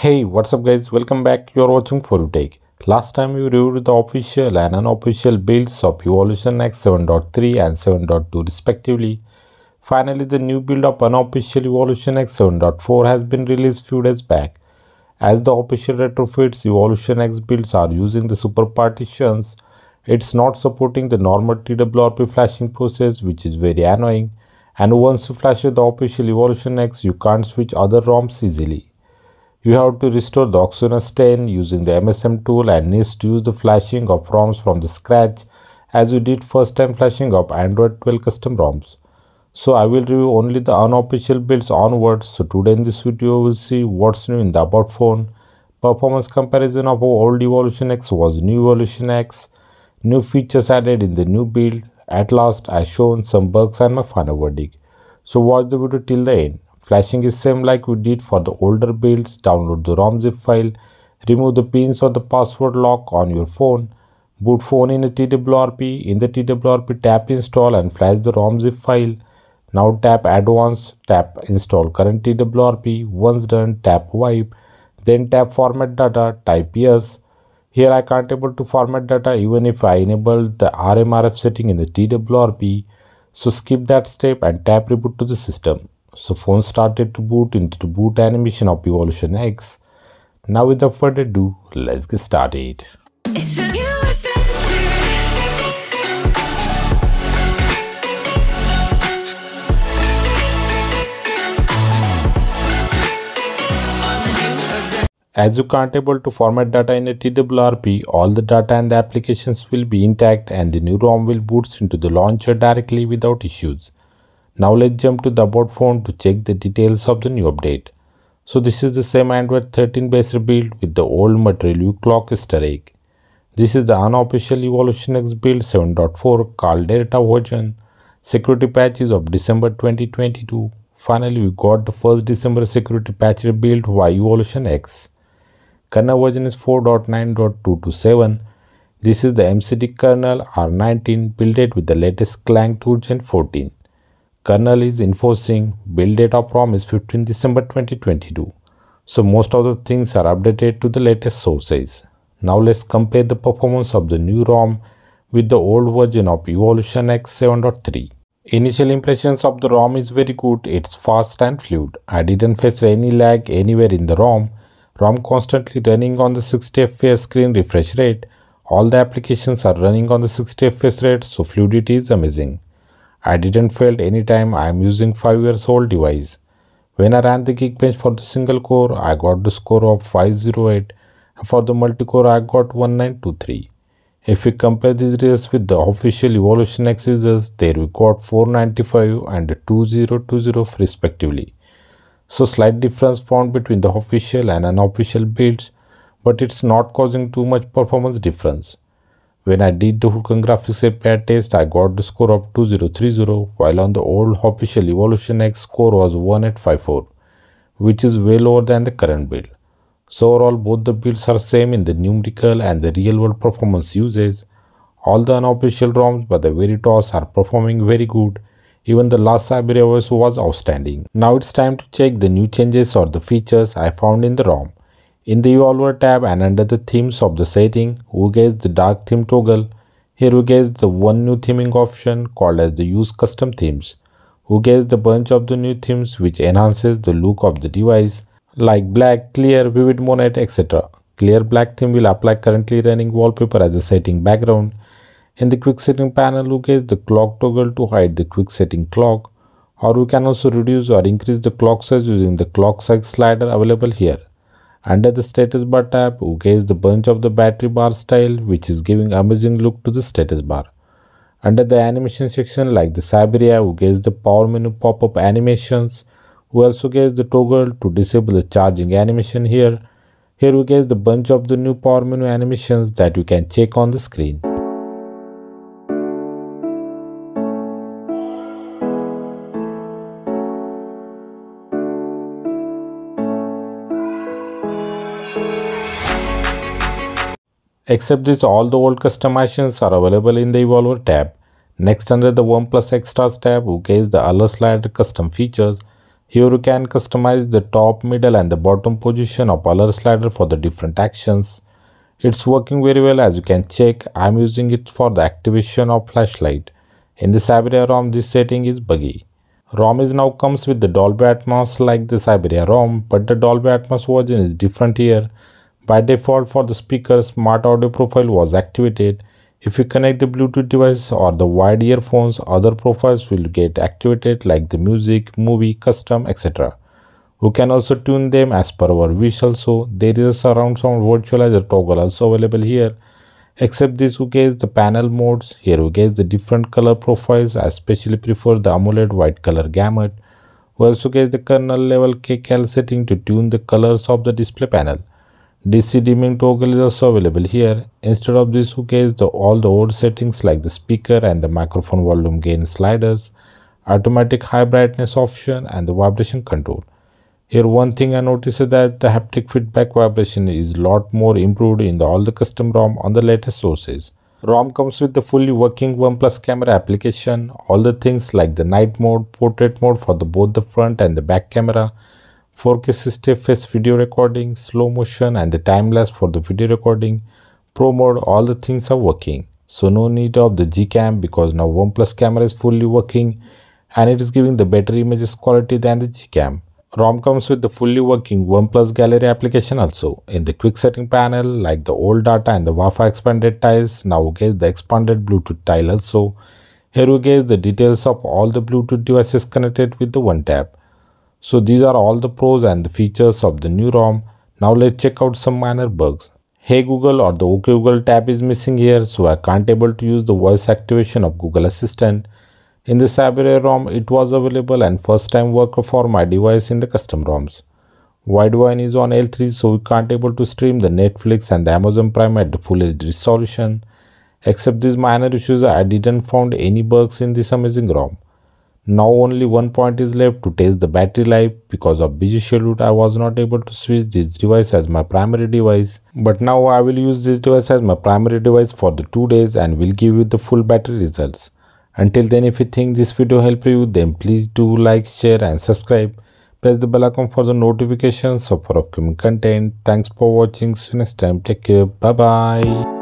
Hey, what's up guys? Welcome back. You're watching 4U Tech. Last time we reviewed the official and unofficial builds of Evolution X 7.3 and 7.2 respectively. Finally, the new build of unofficial Evolution X 7.4 has been released few days back. As the official retrofits Evolution X builds are using the super partitions, it's not supporting the normal TWRP flashing process which is very annoying and once you flash the official Evolution X you can't switch other ROMs easily. You have to restore the Oxygen 10 using the MSM tool and needs to use the flashing of ROMs from the scratch as we did first time flashing of Android 12 custom ROMs. So I will review only the unofficial builds onwards. So today in this video we will see what's new in the about phone, performance comparison of old Evolution X was new Evolution X, new features added in the new build. At last I shown some bugs and my final verdict. So watch the video till the end. Flashing is same like we did for the older builds. Download the ROM zip file. Remove the pins or the password lock on your phone. Boot phone in a TWRP. In the TWRP tap install and flash the ROM zip file. Now tap advanced, tap install current TWRP. Once done, tap wipe. Then tap format data, type yes. Here I can't able to format data even if I enable the RMRF setting in the TWRP. So skip that step and tap reboot to the system. So phone started to boot into the boot animation of Evolution X. Now without further ado, let's get started. As you can't able to format data in a TWRP, all the data and the applications will be intact and the new ROM will boot into the launcher directly without issues. Now let's jump to the about phone to check the details of the new update. So this is the same Android 13 base build with the old material clock easter egg. This is the unofficial Evolution X build 7.4 called Kaldereta version. Security patches of December 2022. Finally we got the first December security patch rebuild by Evolution X. Kernel version is 4.9.227. This is the MCD kernel R19 built with the latest Clang 2 Gen 14. Kernel is enforcing build date of ROM is 15 December 2022. So most of the things are updated to the latest sources. Now let's compare the performance of the new ROM with the old version of Evolution X 7.3. Initial impressions of the ROM is very good, it's fast and fluid. I didn't face any lag anywhere in the ROM. ROM constantly running on the 60 fps screen refresh rate. All the applications are running on the 60 fps rate so fluidity is amazing. I didn't felt any time I am using 5 years old device. When I ran the Geekbench for the single core, I got the score of 508 and for the multi-core I got 1923. If we compare these results with the official Evolution X results, there we got 495 and 2020 respectively. So slight difference found between the official and unofficial builds, but it's not causing too much performance difference. When I did the Vulkan Graphics test, I got the score of 2030 while on the old official Evolution X score was 1854, which is way lower than the current build. So overall both the builds are same in the numerical and the real world performance usage. All the unofficial ROMs but the Veritas are performing very good. Even the last Syberia OS was outstanding. Now it's time to check the new changes or the features I found in the ROM. In the Evolver tab and under the themes of the setting, we get the dark theme toggle. Here we get the one new theming option called as the use custom themes. We get the bunch of the new themes which enhances the look of the device like black, clear, vivid monet, etc. Clear black theme will apply currently running wallpaper as a setting background. In the quick setting panel, we get the clock toggle to hide the quick setting clock or we can also reduce or increase the clock size using the clock size slider available here. Under the status bar tab, we get the bunch of the battery bar style which is giving amazing look to the status bar. Under the animation section like the Syberia, we get the power menu pop-up animations. We also get the toggle to disable the charging animation here. Here we get the bunch of the new power menu animations that you can check on the screen. Except this all the old customizations are available in the Evolver tab. Next under the OnePlus Extras tab we get the Alert Slider custom features. Here you can customize the top, middle and the bottom position of color slider for the different actions. It's working very well as you can check. I'm using it for the activation of flashlight. In the Syberia ROM this setting is buggy. ROM is now comes with the Dolby Atmos like the Syberia ROM but the Dolby Atmos version is different here. By default for the speaker smart audio profile was activated if you connect the Bluetooth device or the wired earphones, other profiles will get activated like the music, movie, custom, etc. We can also tune them as per our wish also. There is a surround sound virtualizer toggle also available here. Except this we get the panel modes. Here we get the different color profiles. I especially prefer the AMOLED white color gamut. We also get the kernel level KCAL setting to tune the colors of the display panel. DC dimming toggle is also available here. Instead of this get the, all the old settings like the speaker and the microphone volume gain sliders, automatic high brightness option and the vibration control. Here one thing I noticed is that the haptic feedback vibration is lot more improved in the, all the custom ROM on the latest sources. ROM comes with the fully working OnePlus camera application, all the things like the night mode, portrait mode for the, both the front and the back camera, 4K 60 fps video recording, slow motion and the time lapse for the video recording, pro mode all the things are working. So no need of the Gcam because now OnePlus camera is fully working and it is giving the better images quality than the Gcam. ROM comes with the fully working OnePlus Gallery application also. In the quick setting panel like the old data and the Wi-Fi expanded tiles, now we get the expanded Bluetooth tile also. Here we get the details of all the Bluetooth devices connected with the one tab. So these are all the pros and the features of the new ROM. Now let's check out some minor bugs. Hey Google or the OK Google tab is missing here so I can't able to use the voice activation of Google Assistant. In the Syberia ROM it was available and first time work for my device in the custom ROMs. Widevine is on L3 so we can't able to stream the Netflix and the Amazon Prime at the full HD resolution. Except these minor issues I didn't found any bugs in this amazing ROM. Now only one point is left to test the battery life because of busy schedule I was not able to switch this device as my primary device. But now I will use this device as my primary device for the 2 days and will give you the full battery results. Until then if you think this video helped you then please do like, share and subscribe. Press the bell icon for the notifications of upcoming content. Thanks for watching. See you next time. Take care. Bye bye.